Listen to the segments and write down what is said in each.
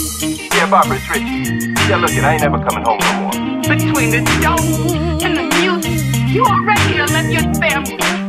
Yeah, Barbara, it's Richie. Yeah, look it, I ain't never coming home no more. Between the dope and the music, you already done left your family.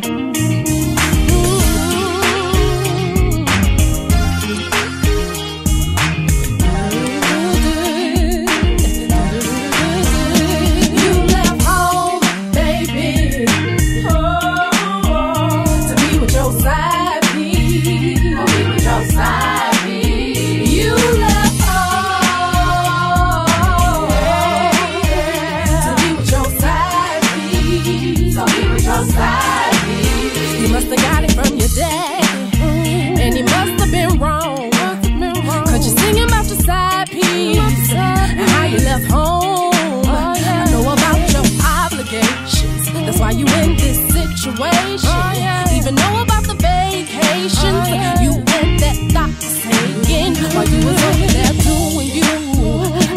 And how you left home. Oh, I know about your obligations. Mm. That's why you in this situation. Oh, Even know about the vacations. Oh, you and that doctor saying while you was over there doing you,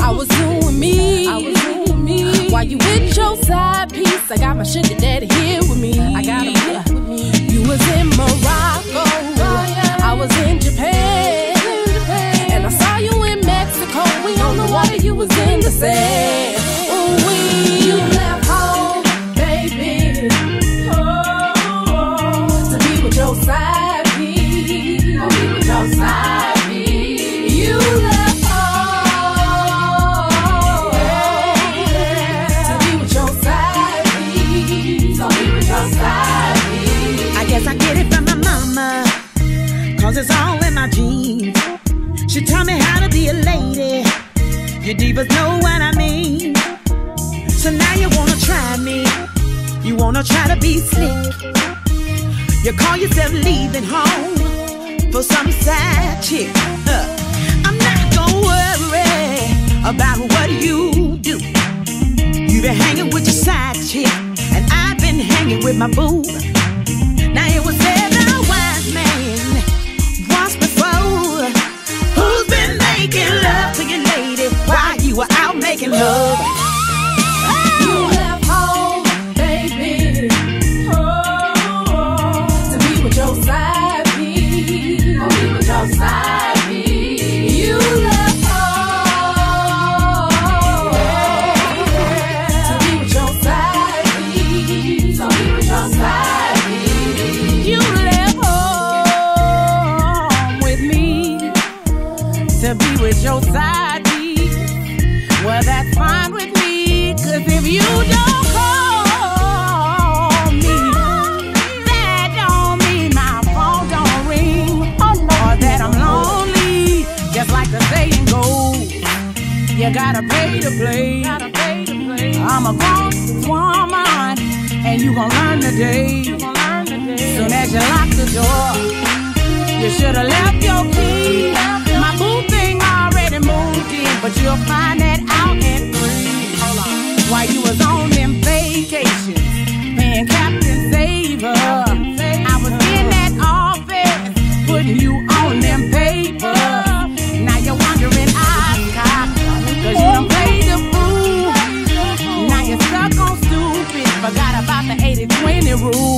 I was doing me. I was doing me. While you with your side piece, I got my sugar daddy here with me. I got him we left home, baby. to be with your side piece. To be with your side piece. You left home, to be with your side piece. To be with your side piece. I guess I get it from my mama, cause it's all You divas know what I mean. So now you wanna try me. You wanna try to be slick. You call yourself leaving home for some side chick. Uh, I'm not gonna worry about what you do. You been hanging with your side chick, and I've been hanging with my boo. Well, that's fine with me, cause if you don't call You gotta pay to play. I'm a grown woman, and you gon' learn today. Soon as you lock the door, you should've left your key rule.